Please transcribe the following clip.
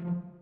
you